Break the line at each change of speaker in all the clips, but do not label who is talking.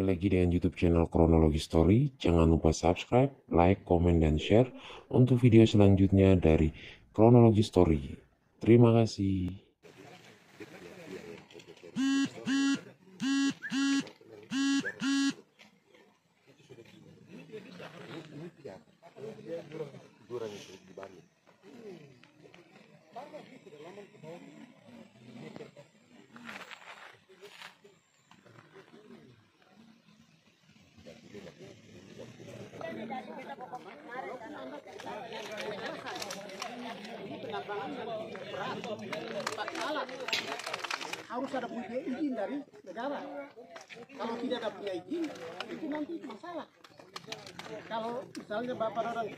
kembali lagi dengan YouTube channel Kronologi Story. Jangan lupa subscribe, like, komen, dan share untuk video selanjutnya dari Kronologi Story. Terima kasih.
Harus ada punya izin dari negara. Kalau tidak ada punya izin, itu nanti masalah. Kalau misalnya bapak orang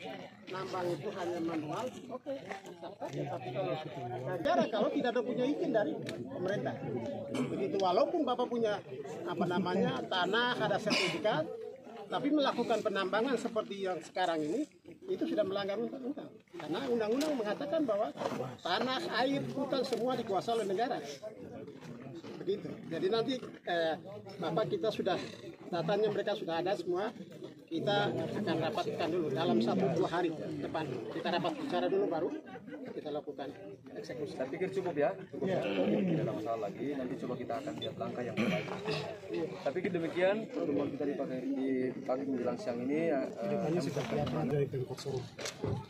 nambang itu hanya manual, oke, saja. Tapi kalau negara kalau tidak ada punya izin dari pemerintah, begitu walaupun bapak punya apa namanya tanah ada sertifikat, tapi melakukan penambangan seperti yang sekarang ini itu sudah melanggar undang-undang karena undang-undang mengatakan bahwa tanah, air, hutan semua dikuasai oleh negara begitu. Jadi nanti eh, bapak kita sudah datanya mereka sudah ada semua. Kita akan rapatkan dulu dalam satu dua hari depan. Kita rapat bicara dulu baru kita lakukan eksekusi.
Saya pikir cukup ya, cukup ya. tidak ada masalah lagi. Nanti coba kita akan lihat langkah yang terbaik. Tapi demikian pertemuan kita di pagi, di pagi menjelang siang ini. eh,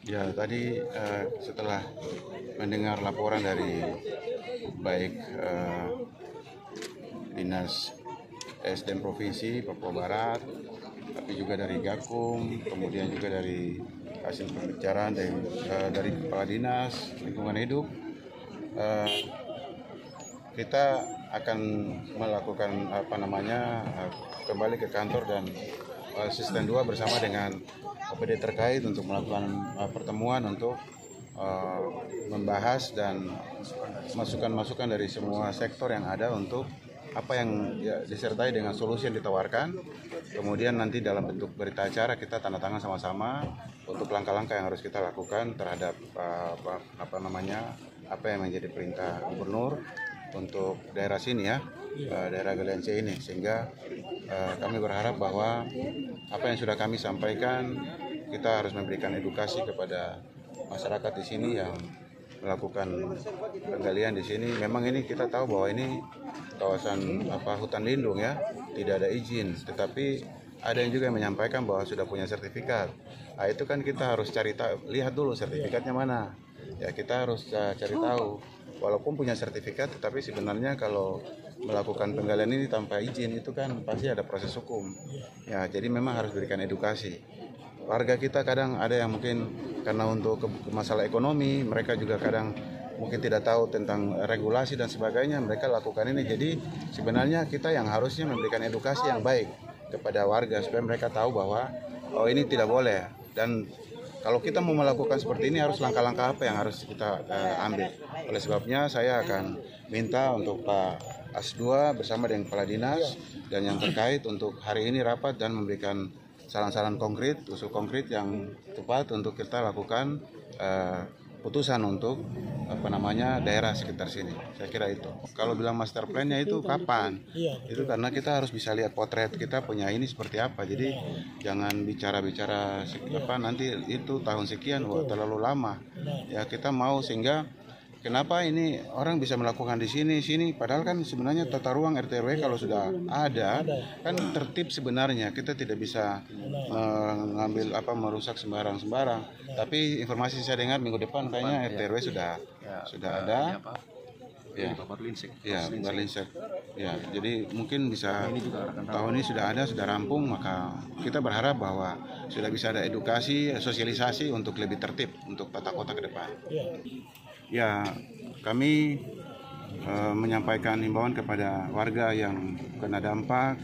Ya tadi eh, setelah mendengar laporan dari baik eh, dinas SDM provinsi Papua Barat, tapi juga dari Gakum, kemudian juga dari hasil pembicaraan dari eh, dari kepala dinas lingkungan hidup, eh, kita akan melakukan apa namanya eh, kembali ke kantor dan eh, asisten dua bersama dengan OPD terkait untuk melakukan pertemuan untuk membahas dan masukan-masukan dari semua sektor yang ada untuk apa yang ya, disertai dengan solusi yang ditawarkan. Kemudian nanti dalam bentuk berita acara kita tanda tangan sama-sama untuk langkah-langkah yang harus kita lakukan terhadap uh, apa, apa namanya apa yang menjadi perintah gubernur untuk daerah sini ya, uh, daerah Galiance ini sehingga uh, kami berharap bahwa apa yang sudah kami sampaikan kita harus memberikan edukasi kepada masyarakat di sini yang melakukan penggalian di sini. Memang ini kita tahu bahwa ini kawasan apa hutan lindung ya, tidak ada izin. Tetapi ada yang juga menyampaikan bahwa sudah punya sertifikat. Nah, itu kan kita harus cari tahu, lihat dulu sertifikatnya mana. Ya kita harus uh, cari tahu. Walaupun punya sertifikat, tetapi sebenarnya kalau melakukan penggalian ini tanpa izin itu kan pasti ada proses hukum. Ya jadi memang harus berikan edukasi warga kita kadang ada yang mungkin karena untuk masalah ekonomi mereka juga kadang mungkin tidak tahu tentang regulasi dan sebagainya mereka lakukan ini. Jadi sebenarnya kita yang harusnya memberikan edukasi yang baik kepada warga supaya mereka tahu bahwa oh ini tidak boleh. Dan kalau kita mau melakukan seperti ini harus langkah-langkah apa yang harus kita uh, ambil. Oleh sebabnya saya akan minta untuk Pak As2 bersama dengan kepala dinas dan yang terkait untuk hari ini rapat dan memberikan saran-saran konkret, usul konkret yang tepat untuk kita lakukan uh, putusan untuk apa namanya daerah sekitar sini. Saya kira itu. Kalau bilang master plan-nya itu kapan? Itu karena kita harus bisa lihat potret kita punya ini seperti apa. Jadi jangan bicara-bicara apa nanti itu tahun sekian wah terlalu lama. Ya kita mau sehingga Kenapa ini orang bisa melakukan di sini sini? Padahal kan sebenarnya tata ruang RT RW kalau sudah ada kan tertib sebenarnya. Kita tidak bisa mengambil apa merusak sembarang sembarang tapi informasi saya dengar minggu depan kayaknya RT RW sudah sudah ada. ya.
Linsek.
ya Barlinsek ya jadi mungkin bisa tahun ini sudah ada sudah rampung maka kita berharap bahwa sudah bisa ada edukasi sosialisasi untuk lebih tertib untuk tata kota ke depan. Ya kami eh, menyampaikan himbauan kepada warga yang kena dampak.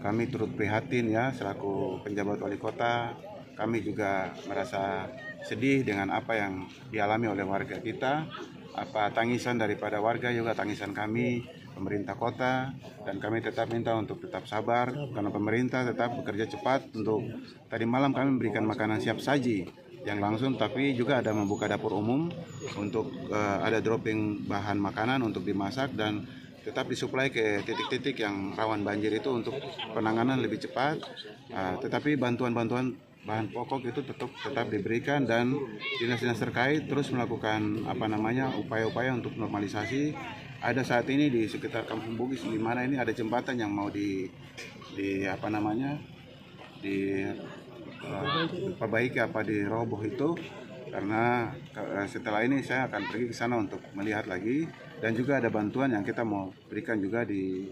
Kami turut prihatin ya selaku penjabat wali kota. Kami juga merasa sedih dengan apa yang dialami oleh warga kita. Apa tangisan daripada warga juga tangisan kami pemerintah kota. Dan kami tetap minta untuk tetap sabar karena pemerintah tetap bekerja cepat untuk tadi malam kami memberikan makanan siap saji yang langsung tapi juga ada membuka dapur umum untuk eh, ada dropping bahan makanan untuk dimasak dan tetap disuplai ke titik-titik yang rawan banjir itu untuk penanganan lebih cepat. Uh, tetapi bantuan-bantuan bahan pokok itu tetap tetap diberikan dan dinas-dinas terkait terus melakukan apa namanya upaya-upaya untuk normalisasi. Ada saat ini di sekitar Kampung Bugis di mana ini ada jembatan yang mau di di apa namanya di uh, perbaiki apa diroboh itu karena setelah ini saya akan pergi ke sana untuk melihat lagi dan juga ada bantuan yang kita mau berikan juga di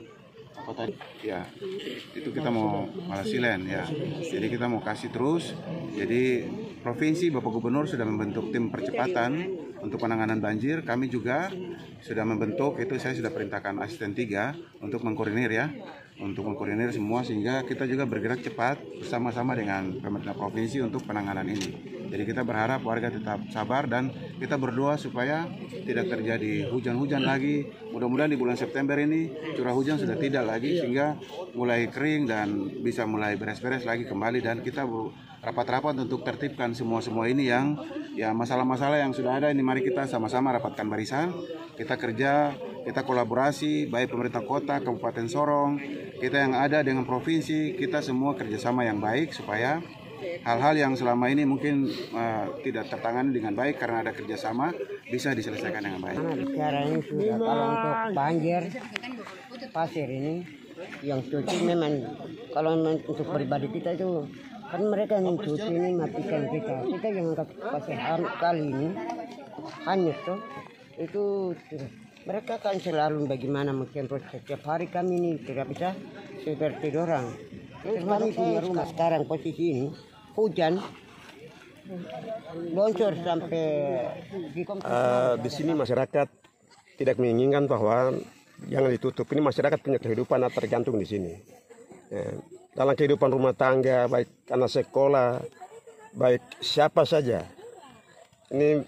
apa tadi. Ya. Itu kita mau silen ya. Jadi kita mau kasih terus. Jadi provinsi bapak gubernur sudah membentuk tim percepatan untuk penanganan banjir. Kami juga sudah membentuk itu saya sudah perintahkan asisten tiga untuk mengkoordinir ya. Untuk mengkoordinir semua sehingga kita juga bergerak cepat bersama-sama dengan pemerintah provinsi untuk penanganan ini. Jadi kita berharap warga tetap sabar dan kita berdoa supaya tidak terjadi hujan-hujan lagi. Mudah-mudahan di bulan September ini curah hujan sudah tidak lagi sehingga mulai kering dan bisa mulai beres-beres lagi kembali. Dan kita rapat-rapat untuk tertibkan semua-semua ini yang ya masalah-masalah yang sudah ada ini. Mari kita sama-sama rapatkan barisan. Kita kerja kita kolaborasi baik pemerintah kota Kabupaten Sorong kita yang ada dengan provinsi kita semua kerjasama yang baik supaya hal-hal yang selama ini mungkin uh, tidak tertangani dengan baik karena ada kerjasama bisa diselesaikan dengan baik.
Sekarang ini sudah kalau untuk banjir pasir ini yang cuci memang kalau memang untuk pribadi kita itu kan mereka yang cuci ini matikan kita kita yang pasir kali ini hanyut tuh itu mereka kan selalu bagaimana mungkin setiap hari kami ini tidak bisa seperti orang. Terus kami punya rumah sekarang posisi ini hujan longsor sampai
di, uh, di sini masyarakat tidak menginginkan bahwa jangan ditutup. Ini masyarakat punya kehidupan tergantung di sini. Ya, dalam kehidupan rumah tangga, baik anak sekolah, baik siapa saja. Ini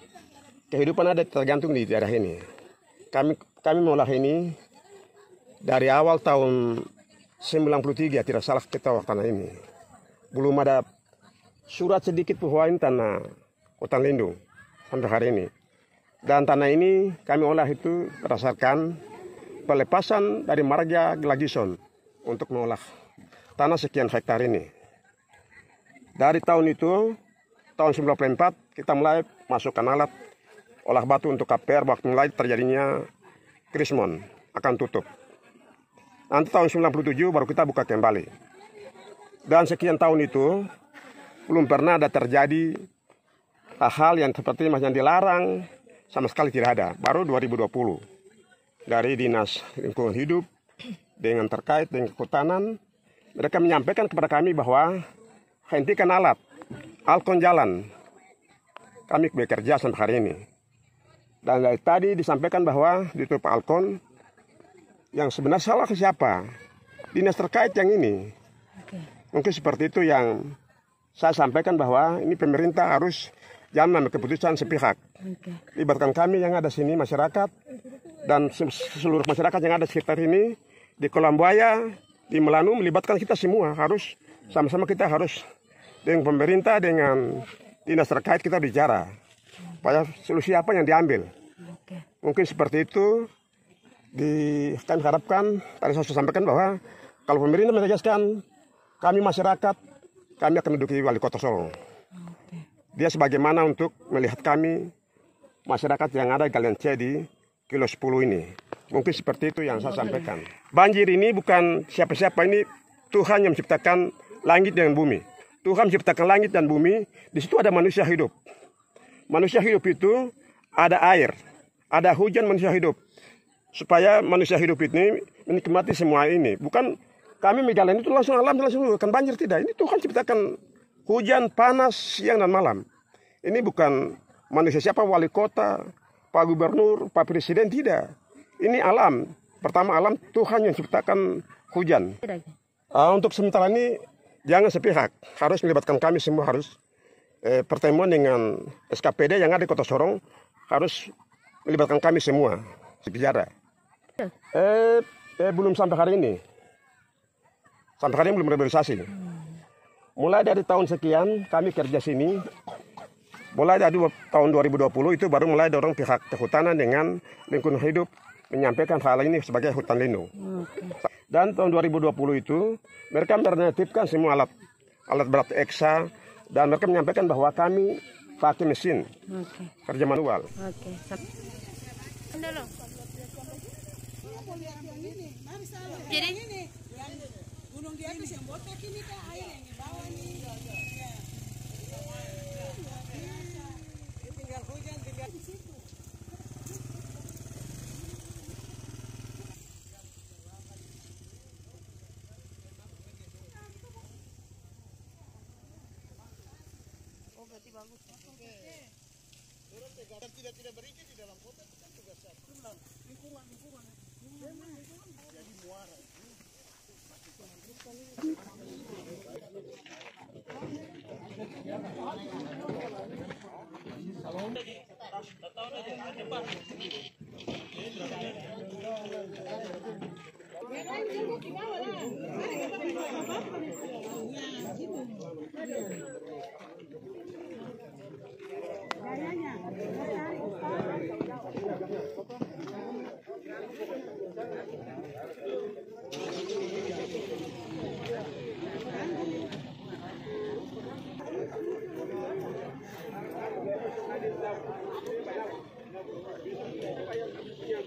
kehidupan ada tergantung di daerah ini kami kami mengolah ini dari awal tahun 93 tidak salah kita tanah ini. Belum ada surat sedikit ini tanah hutan lindung sampai hari ini. Dan tanah ini kami olah itu berdasarkan pelepasan dari marga Glagison untuk mengolah tanah sekian hektar ini. Dari tahun itu, tahun 94, kita mulai masukkan alat olah batu untuk KPR waktu mulai terjadinya krismon akan tutup. Nanti tahun 97 baru kita buka kembali. Dan sekian tahun itu belum pernah ada terjadi hal-hal yang seperti yang dilarang sama sekali tidak ada. Baru 2020 dari Dinas Lingkungan Hidup dengan terkait dengan kehutanan mereka menyampaikan kepada kami bahwa hentikan alat, alkon jalan. Kami bekerja sampai hari ini. Dan dari tadi disampaikan bahwa ditutup Alkon yang sebenarnya salah ke siapa? Dinas terkait yang ini. Okay. Mungkin seperti itu yang saya sampaikan bahwa ini pemerintah harus jangan keputusan sepihak. Okay. Libatkan kami yang ada sini masyarakat dan seluruh masyarakat yang ada sekitar ini di Kolam Buaya, di Melanu melibatkan kita semua harus sama-sama kita harus dengan pemerintah dengan dinas terkait kita bicara supaya solusi apa yang diambil. Oke. Mungkin seperti itu di kami harapkan tadi saya sudah sampaikan bahwa kalau pemerintah menegaskan kami masyarakat kami akan menduduki wali kota Solo. Dia sebagaimana untuk melihat kami masyarakat yang ada di Galian C di kilo 10 ini. Mungkin seperti itu yang saya sampaikan. Banjir ini bukan siapa-siapa ini Tuhan yang menciptakan langit dan bumi. Tuhan menciptakan langit dan bumi, di situ ada manusia hidup manusia hidup itu ada air, ada hujan manusia hidup. Supaya manusia hidup ini menikmati semua ini. Bukan kami megalen itu langsung alam langsung akan banjir tidak. Ini Tuhan ciptakan hujan, panas, siang dan malam. Ini bukan manusia siapa wali kota, Pak Gubernur, Pak Presiden tidak. Ini alam. Pertama alam Tuhan yang ciptakan hujan. Uh, untuk sementara ini jangan sepihak, harus melibatkan kami semua harus eh, pertemuan dengan SKPD yang ada di Kota Sorong harus melibatkan kami semua bicara. Eh, eh, belum sampai hari ini. Sampai hari ini belum realisasi. Mulai dari tahun sekian kami kerja sini. Mulai dari tahun 2020 itu baru mulai dorong pihak kehutanan dengan lingkungan hidup menyampaikan hal ini sebagai hutan lindung. Dan tahun 2020 itu mereka menertibkan semua alat alat berat eksa dan mereka menyampaikan bahwa kami pakai mesin kerja manual.
Oke. Jadi gunung di atas yang botak ini kan air yang di bawah nih. Tinggal hujan tinggal di situ.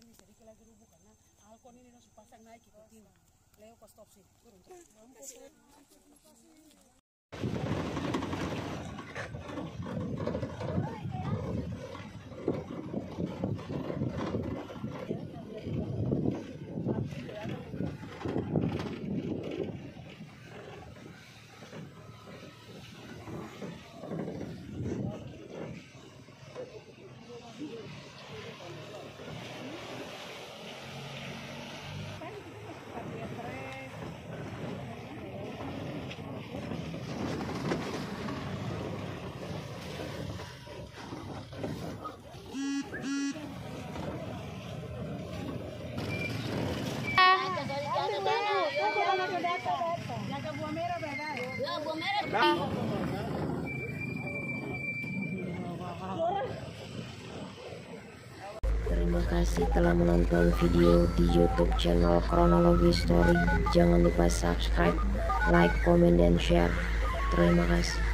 ini sedikit lagi rubuh karena alkon ini langsung pasang naik ikut ini. Leo kau stop sih turun.
Terima kasih telah menonton video di YouTube channel Kronologi Story. Jangan lupa subscribe, like, komen, dan share. Terima kasih.